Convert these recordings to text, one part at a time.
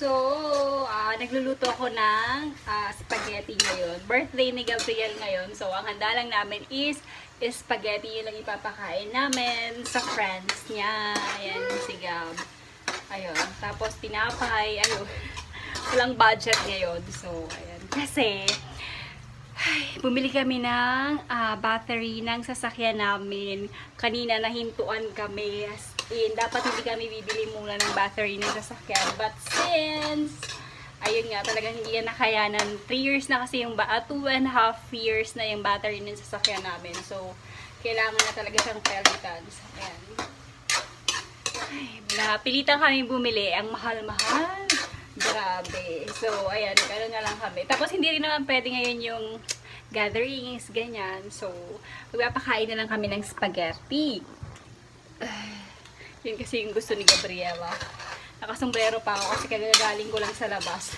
So, ah, nagluluto ako ng ah, spaghetti ngayon. Birthday ni Gabriel ngayon. So, ang handa lang namin is spaghetti. Yun lang ipapakain namin sa friends niya. Ayan, si Gab. Ayun. Tapos, tinapay. Ayun. Walang budget ngayon. So, ayan. Kasi, ay, bumili kami ng ah, battery ng sasakyan namin. Kanina nahintuan kami. In, dapat hindi kami bibili muna ng battery ng sasakyan. But since, ayun nga, talagang hindi yan nakayanan. 3 years na kasi yung, ba 2 and a half years na yung battery ng sasakyan namin. So, kailangan na talaga siyang pelitan. So, ayan. Ay, napilitan kami bumili. Ang mahal-mahal. Grabe. So, ayan, nagano na lang kami. Tapos, hindi rin naman pwede ngayon yung gatherings, ganyan. So, magpapakain na lang kami ng spaghetti. Yun kasi yung gusto ni Gabriela. Nakasombrero pa ako kasi kagagaling ko lang sa labas.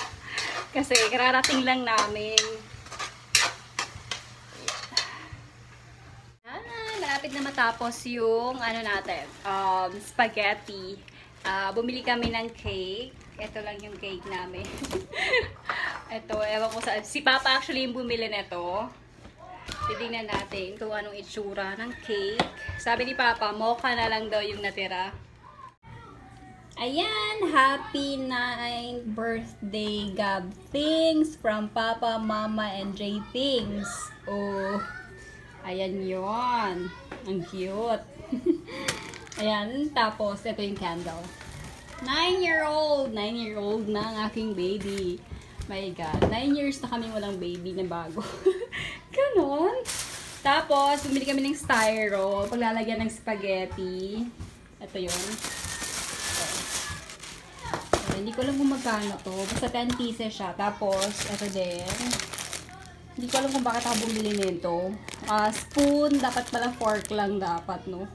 kasi kararating lang namin. Ah, malapit na matapos yung ano natin, um, spaghetti. Ah, bumili kami ng cake. Ito lang yung cake namin. Ito, ewan ko sa... Si Papa actually yung bumili nito. Titingnan natin kung anong itsura ng cake. Sabi ni Papa, mocha na lang daw yung natira. Ayan, happy 9th birthday Gab Things from Papa, Mama, and J Things. Oh, ayan yon Ang cute. ayan, tapos ito yung candle. 9-year-old, 9-year-old na ang aking baby. My God, 9 years na kami walang baby na bago. Ganon. Tapos, bumili kami ng styro, paglalagyan ng spaghetti. Ito yun. So, hindi ko alam kung magkano to. Basta 10 pieces siya. Tapos, ito din. Hindi ko alam kung bakit ako bumili nito. Ah, spoon, dapat pala fork lang dapat, no?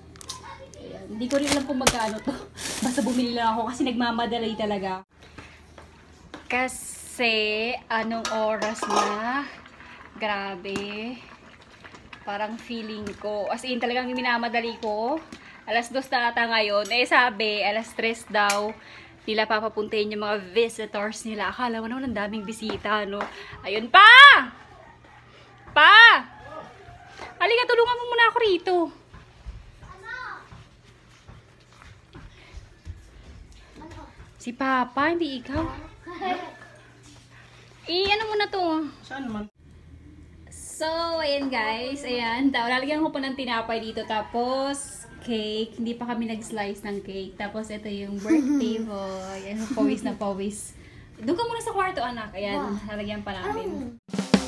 Ayan. Hindi ko rin alam kung magkano to. Basta bumili lang ako kasi nagmamadali talaga. Kasi, anong oras na? Grabe. Parang feeling ko. As in, talagang minamadali ko. Alas dos na ata ngayon. Eh, sabi, alas tres daw nila papapuntayin yung mga visitors nila. Akala mo naman ang daming bisita, no? Ayun pa! Pa! Halika, tulungan mo muna ako rito. Si Papa, hindi ikaw. Eh, ano muna to? Saan naman? So, ayan guys. Ayan. Lalagyan ko po ng tinapay dito. Tapos, cake. Hindi pa kami nag-slice ng cake. Tapos, ito yung birthday boy. Ayan, pawis na pawis. Doon ka muna sa kwarto, anak. Ayan, lalagyan pa namin. Malinis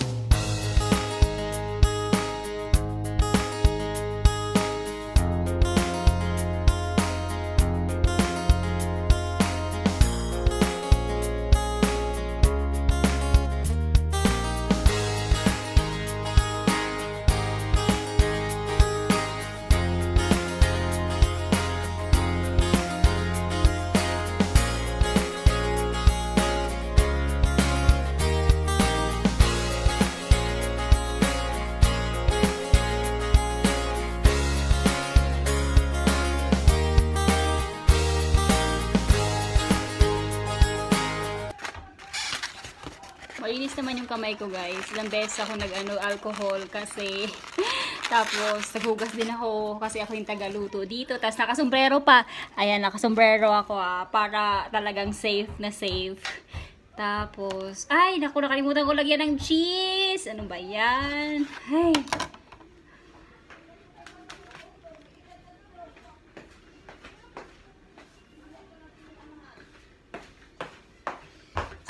yung kamay ko guys. Ilang beses ako nag-ano, alcohol kasi tapos naghugas din ako kasi ako yung tagaluto dito. Tapos nakasombrero pa. Ayan, nakasombrero ako ah, para talagang safe na safe. Tapos, ay, naku, nakalimutan ko lagyan ng cheese. Ano ba yan? Ay.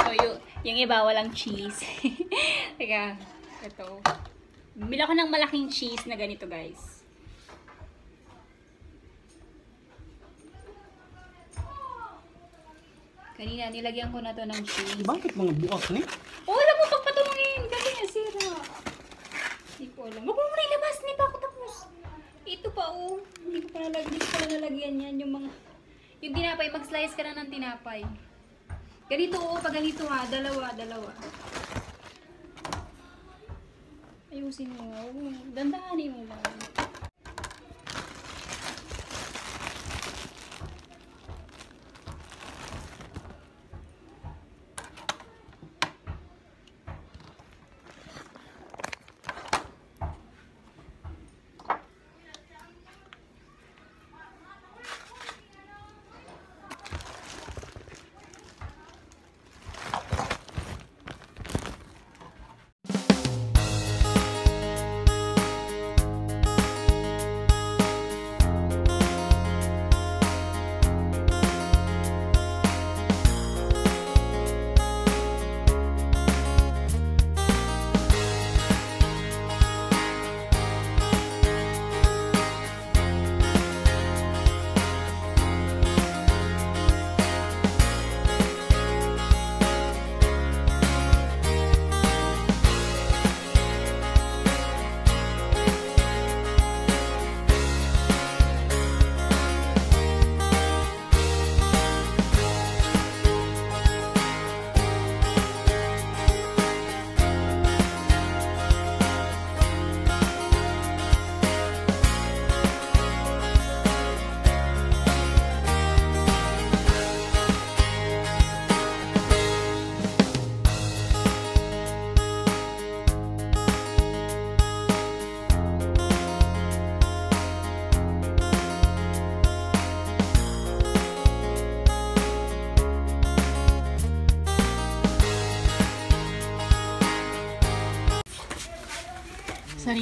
So, yung, yung iba, walang cheese. Teka, ito. Bumili ako ng malaking cheese na ganito, guys. Kanina, nilagyan ko na to ng cheese. Bakit mga bukas ni? Oh, alam mo, pagpatungin. Kasi nga, sira. Hindi ko alam. Huwag mo muna ilabas. Hindi pa ako tapos. Ito pa, oh. Hindi ko pa nalagyan. Hindi ko pa nalagyan yan. Yung mga... Yung tinapay, mag-slice ka na ng tinapay. Ganito, oo. Pag ganito ha. Dalawa, dalawa. Ayusin mo. Dandahanin mo lang.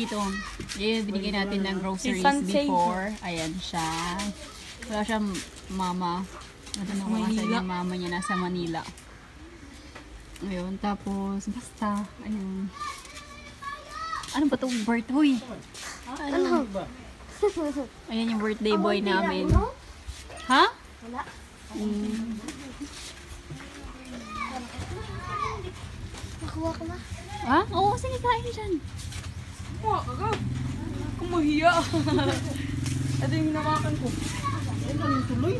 Isa rito. Yun, binigyan natin ng groceries before. Ayan siya. Wala siyang mama. Natanong ko nga sa Manila. yung mama niya nasa Manila. Ayun, tapos basta, ayun. Ano ba itong birthday? Ano? Ayan yung birthday boy namin. Ha? Wala. Mm. Nakuha ko na. Ha? Oo, sige kain dyan. Kuha ka ka. Kumuhiya. Ito yung hinawakan ko. Lang yung tuloy.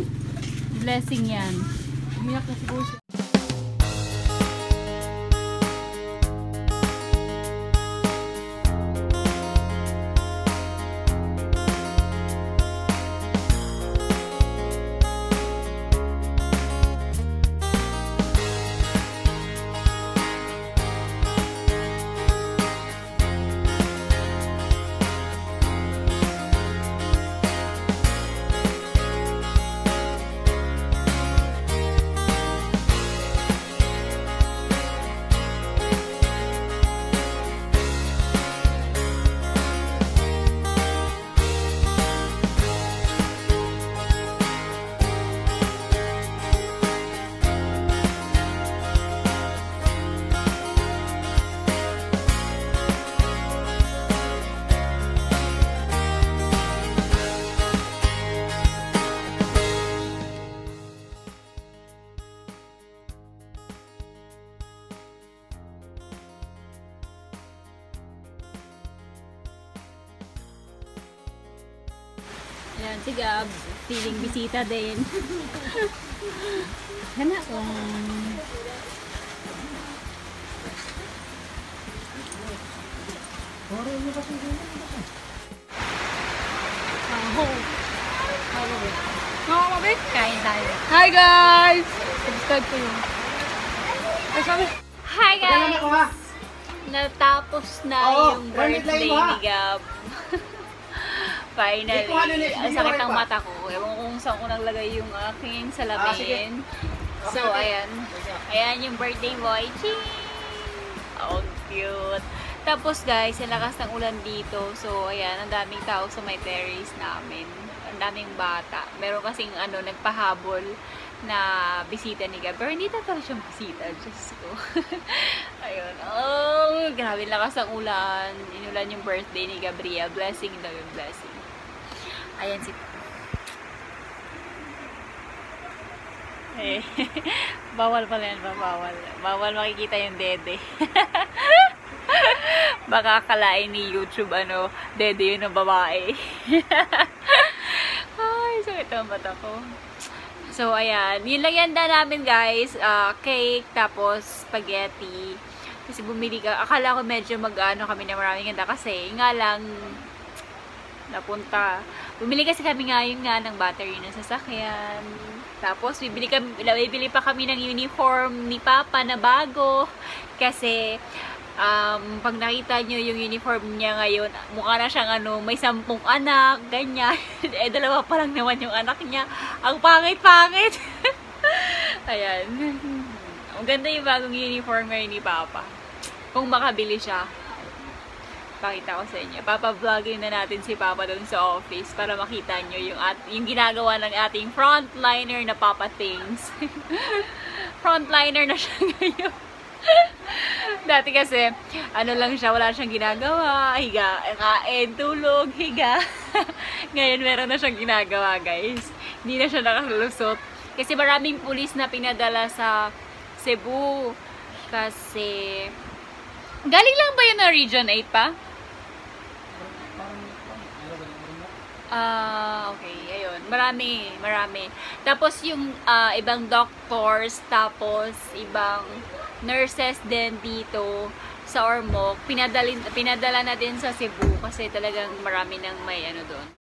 Blessing yan. Umiyak na siguro siya. Ayan, si Gab. Feeling bisita din. Hana kung... Aho. Mga mabik. Kain tayo. Hi guys! Subscribe ko yun. Ay, sabi. Hi guys! Natapos na yung birthday ni Gab. Finally. Ano, Ang sakit ng mata ko. Ewan ko kung saan ko naglagay yung aking Ah, salamin. So, Okay, okay. ayan. Ayan yung birthday boy. Ching! Oh, cute. Tapos guys, ang lakas ng ulan dito. So, ayan, ang daming tao sa may terrace namin. Ang daming bata. Meron kasing ano, nagpahabol na bisita ni Gab. Pero hindi talaga siyang bisita. Diyos ko. Ayun. Oh, grabe lakas ng ulan. Inulan yung birthday ni Gabriel. Blessing daw yung blessing. Ayan si Eh, bawal pala yan, ba? bawal. Bawal makikita yung dede. Baka akalain ni YouTube, ano, dede yun ng babae. Ay, sakit ang mata ko. So, ayan. Yun lang yan na namin, guys. Ah, cake, tapos spaghetti. Kasi bumili ka. Akala ko medyo mag-ano kami na maraming ganda. Kasi, nga lang, napunta. Bumili kasi kami ngayon nga ng battery ng sasakyan. Tapos, bibili, kami, bibili pa kami ng uniform ni Papa na bago. Kasi, um, pag nakita nyo yung uniform niya ngayon, mukha na siyang ano, may sampung anak, ganyan. eh, dalawa pa lang naman yung anak niya. Ang pangit-pangit. Ayan. Ang ganda yung bagong uniform ngayon ni Papa. Kung makabili siya, pakita ko sa inyo. Papa-vlogin na natin si Papa doon sa office para makita nyo yung, at, yung ginagawa ng ating frontliner na Papa Things. frontliner na siya ngayon. Dati kasi, ano lang siya, wala siyang ginagawa, higa, kain, tulog, higa. Ngayon, meron na siyang ginagawa, guys. Hindi na siya nakalusot. Kasi maraming pulis na pinadala sa Cebu. Kasi, galing lang ba yun na Region 8 pa? Ah, okay. Ayun. Marami, marami. Tapos yung ah, ibang doctors, tapos ibang nurses din dito sa Ormoc, pinadalin, pinadala na din sa Cebu kasi talagang marami nang may ano doon.